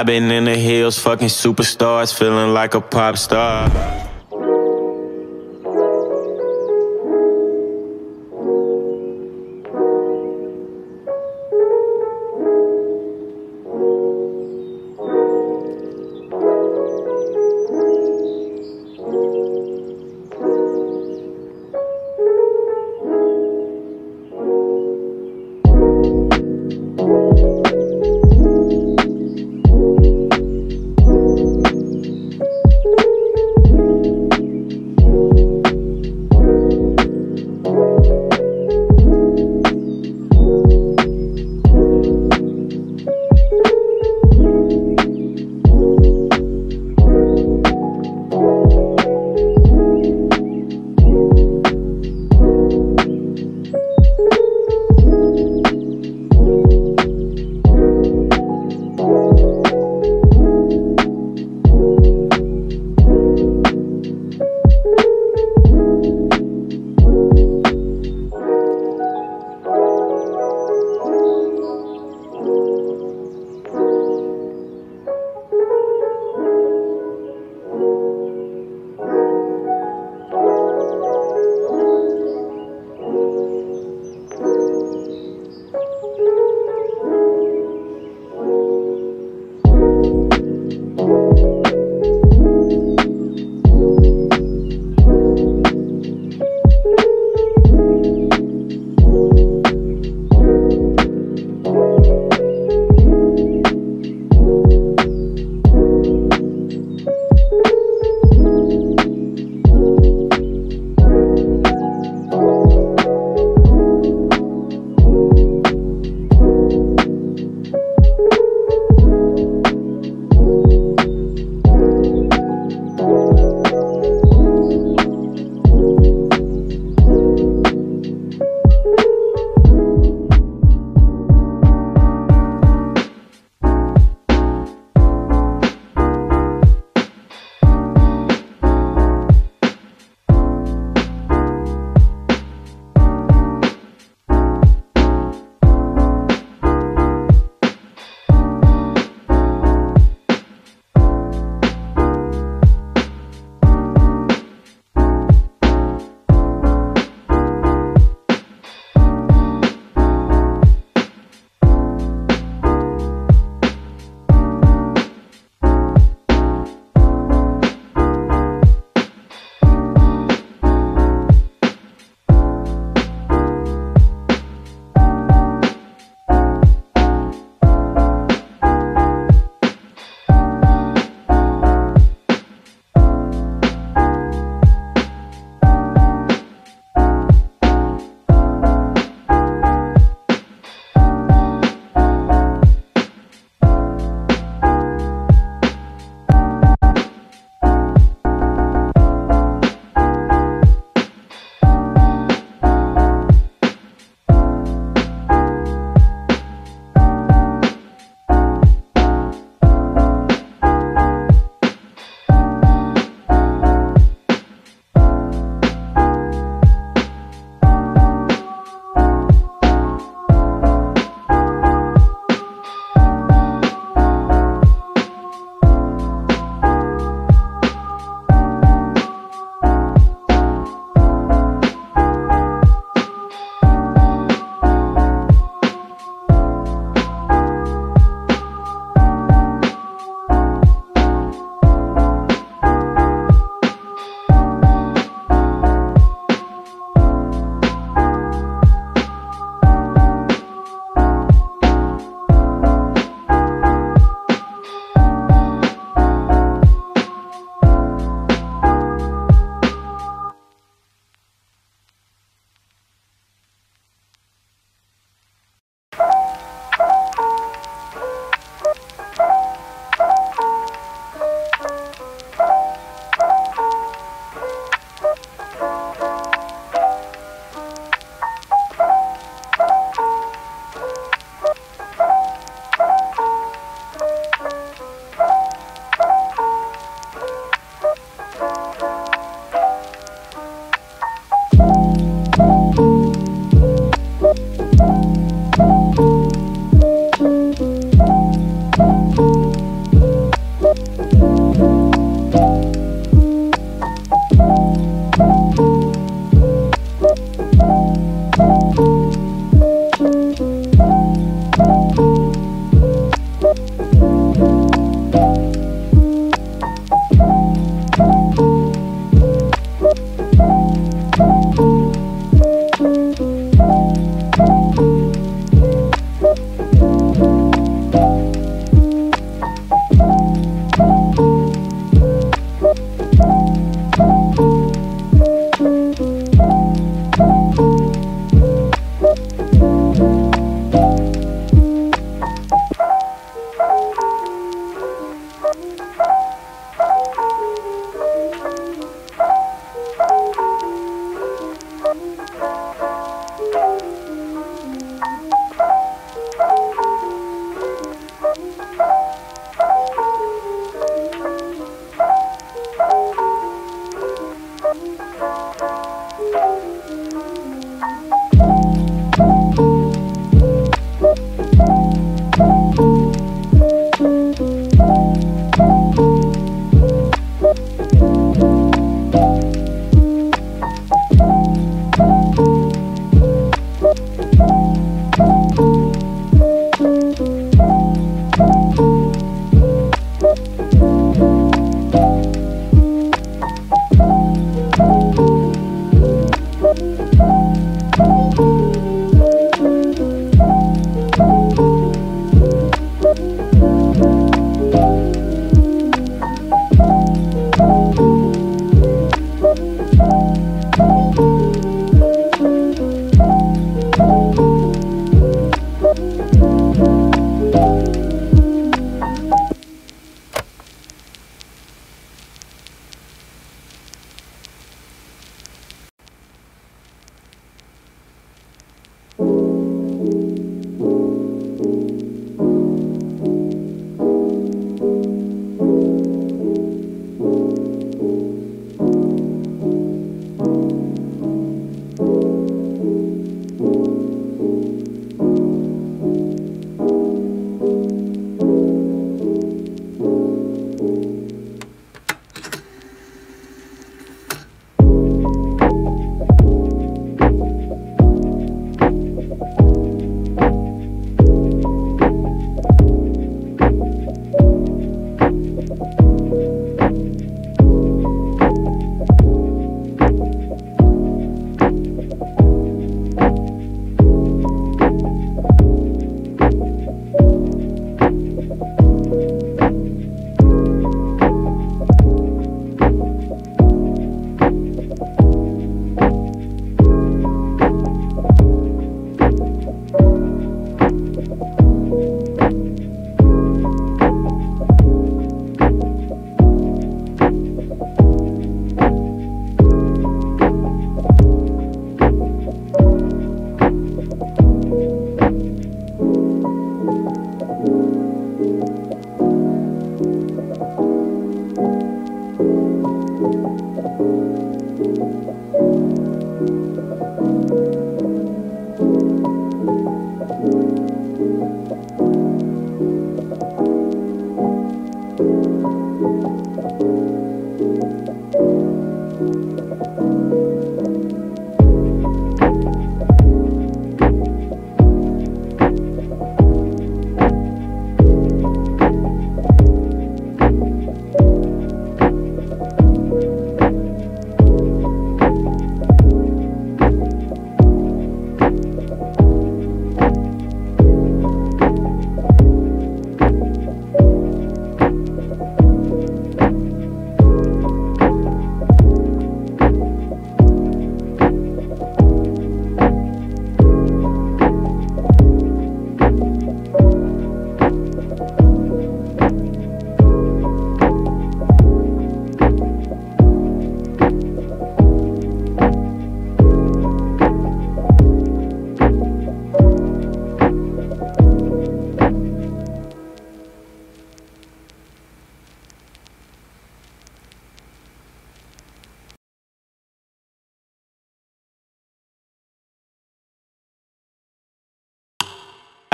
I've been in the hills, fucking superstars, feeling like a pop star.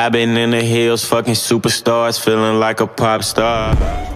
I've been in the hills, fucking superstars, feeling like a pop star.